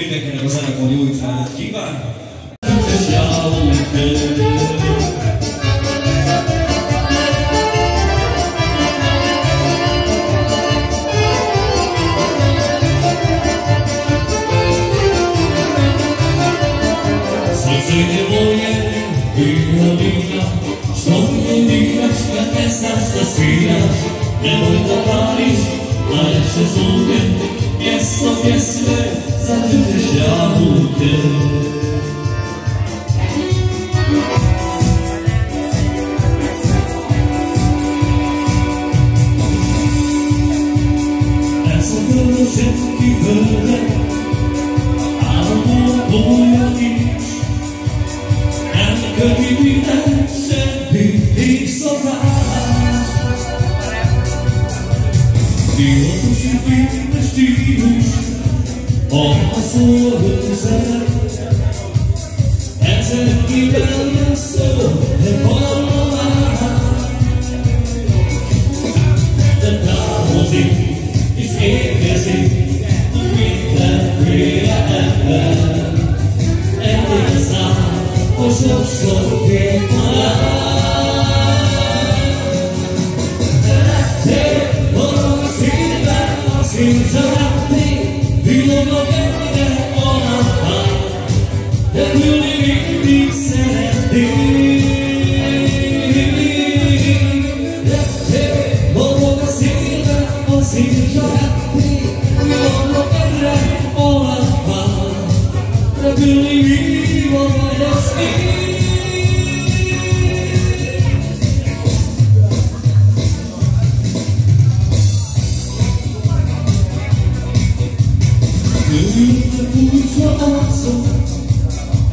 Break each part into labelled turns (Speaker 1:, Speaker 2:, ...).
Speaker 1: Vidite kako sada kod Ljubica
Speaker 2: That's a
Speaker 3: bullshit you've heard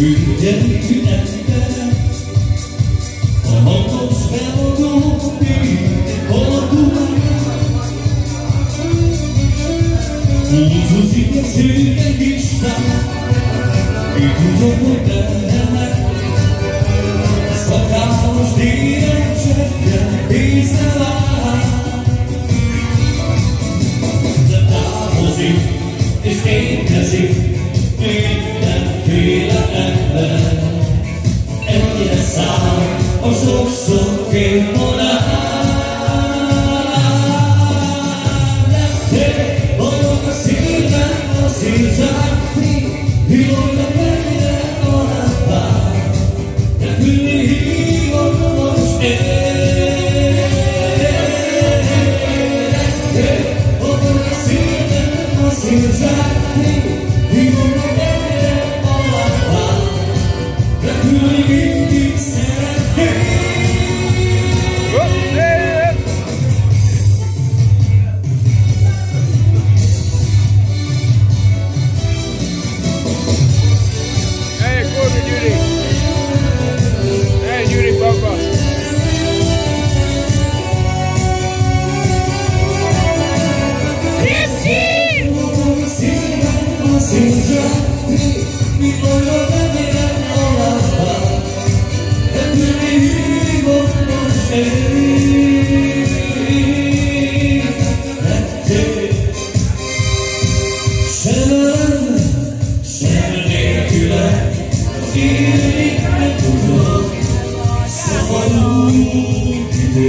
Speaker 3: Ügyeltű ember,
Speaker 2: a hangos
Speaker 3: feladó,
Speaker 2: mindig
Speaker 3: haladó Húzózik a
Speaker 2: szőre
Speaker 3: Isten,
Speaker 2: ki tudom, hogy bennemek Szakállos délen
Speaker 3: csepjen, nézzel át De és érkezik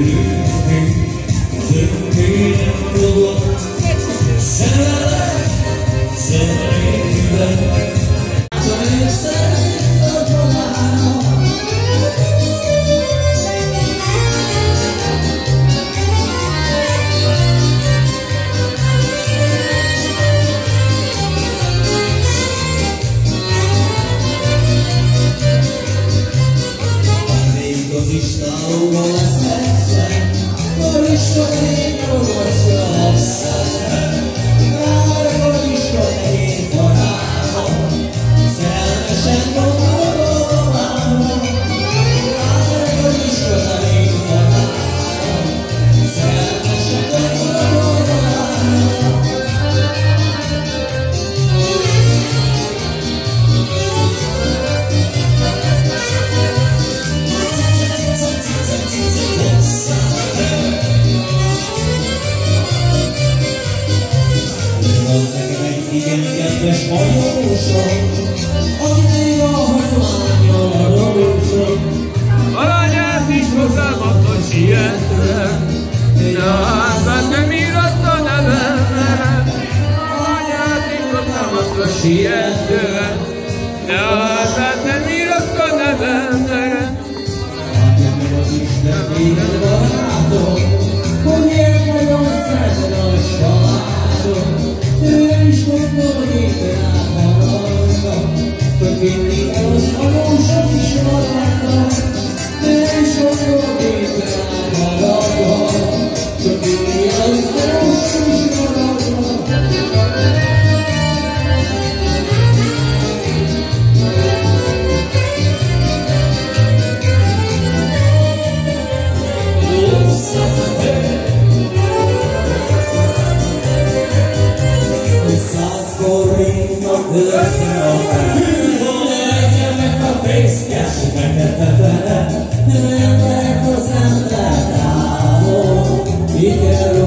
Speaker 2: You.
Speaker 3: a sietően, de áldát nem írok a nevemre. Nekem az Isten minden barátom, hogy ilyen nagyon szedres családom, ő is mondta, hogy én rámaradtam, hogy mindig az anyósak is maradnak, ő is mondta, hogy én Sandra Cabo, y que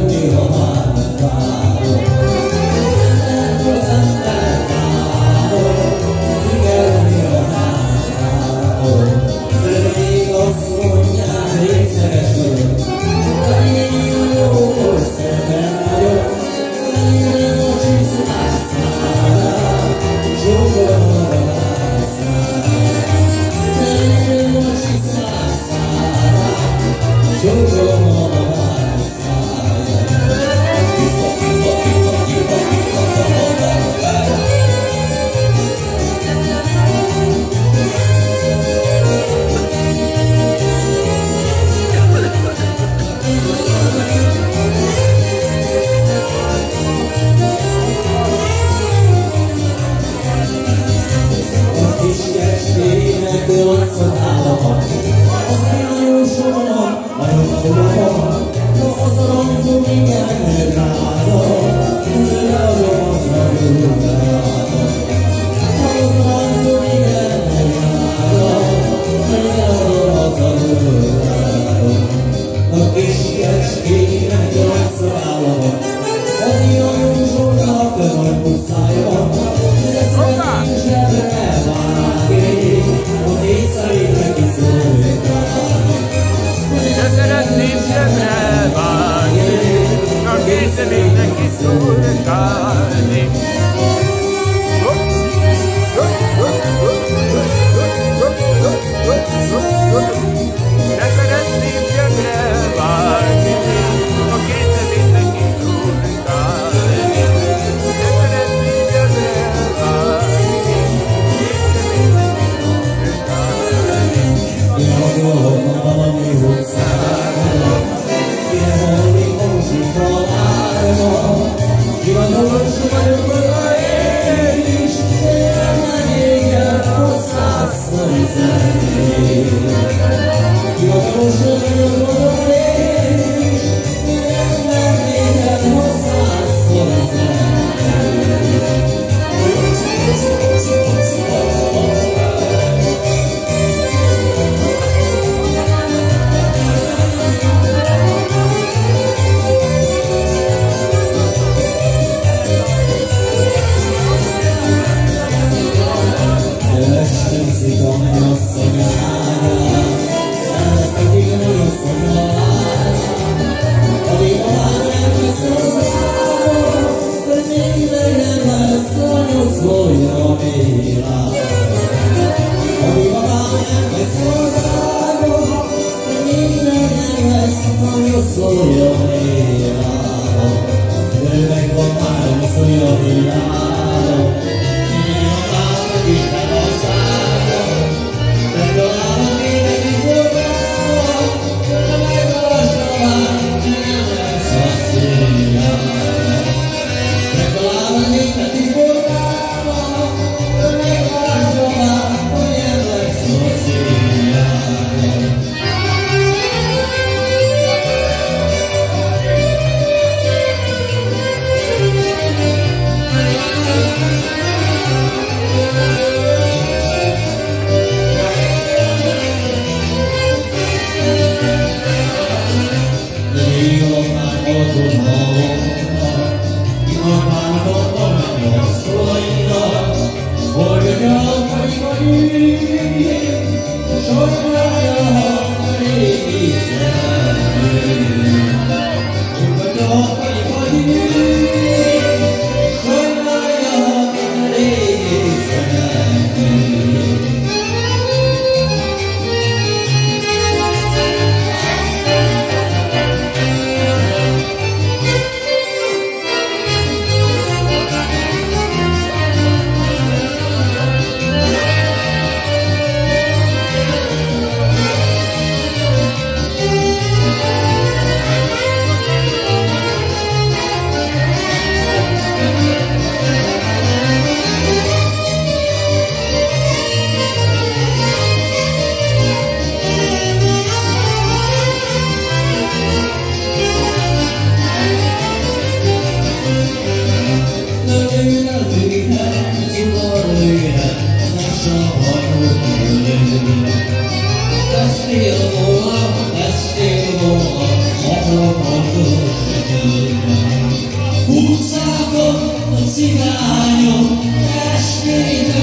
Speaker 3: Húzzák a cigányok, testvére!